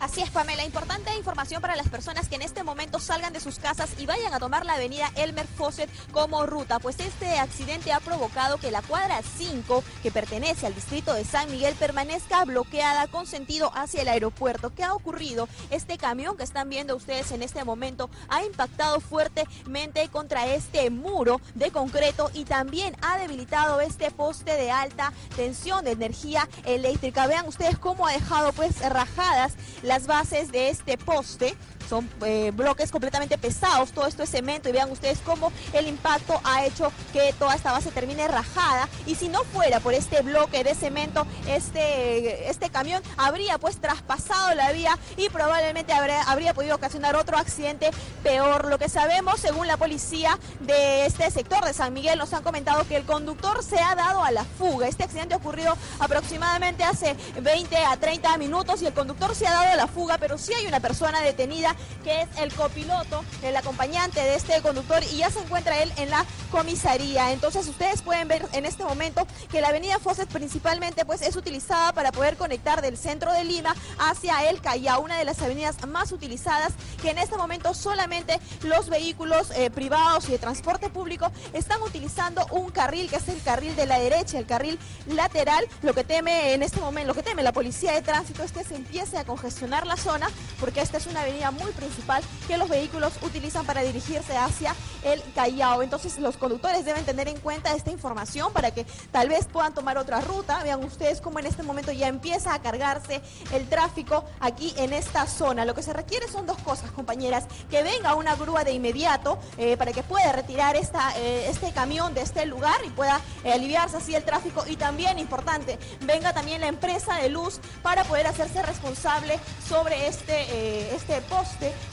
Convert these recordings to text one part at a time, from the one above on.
Así es, Pamela. Importante información para las personas que en este momento salgan de sus casas y vayan a tomar la avenida Elmer Fawcett como ruta, pues este accidente ha provocado que la cuadra 5, que pertenece al distrito de San Miguel, permanezca bloqueada con sentido hacia el aeropuerto. ¿Qué ha ocurrido? Este camión que están viendo ustedes en este momento ha impactado fuertemente contra este muro de concreto y también ha debilitado este poste de alta tensión de energía eléctrica. Vean ustedes cómo ha dejado pues rajadas las bases de este poste son eh, bloques completamente pesados, todo esto es cemento y vean ustedes cómo el impacto ha hecho que toda esta base termine rajada y si no fuera por este bloque de cemento, este, este camión habría pues traspasado la vía y probablemente habría, habría podido ocasionar otro accidente peor. Lo que sabemos, según la policía de este sector de San Miguel, nos han comentado que el conductor se ha dado a la fuga. Este accidente ha ocurrido aproximadamente hace 20 a 30 minutos y el conductor se ha dado a la fuga, pero sí hay una persona detenida que es el copiloto, el acompañante de este conductor y ya se encuentra él en la comisaría. Entonces ustedes pueden ver en este momento que la avenida Fosset principalmente pues es utilizada para poder conectar del centro de Lima hacia el Callao, una de las avenidas más utilizadas que en este momento solamente los vehículos eh, privados y de transporte público están utilizando un carril que es el carril de la derecha, el carril lateral. Lo que teme en este momento, lo que teme la policía de tránsito es que se empiece a congestionar la zona porque esta es una avenida muy principal que los vehículos utilizan para dirigirse hacia el Callao. Entonces los conductores deben tener en cuenta esta información para que tal vez puedan tomar otra ruta. Vean ustedes cómo en este momento ya empieza a cargarse el tráfico aquí en esta zona. Lo que se requiere son dos cosas, compañeras. Que venga una grúa de inmediato eh, para que pueda retirar esta, eh, este camión de este lugar y pueda eh, aliviarse así el tráfico. Y también, importante, venga también la empresa de luz para poder hacerse responsable sobre este, este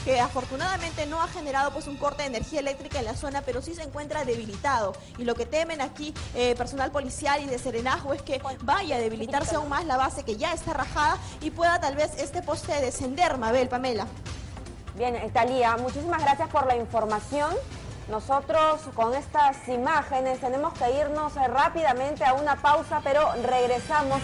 que afortunadamente no ha generado pues un corte de energía eléctrica en la zona, pero sí se encuentra debilitado. Y lo que temen aquí eh, personal policial y de serenajo es que vaya a debilitarse aún más la base que ya está rajada y pueda tal vez este poste descender, Mabel, Pamela. Bien, Talía, muchísimas gracias por la información. Nosotros con estas imágenes tenemos que irnos rápidamente a una pausa, pero regresamos.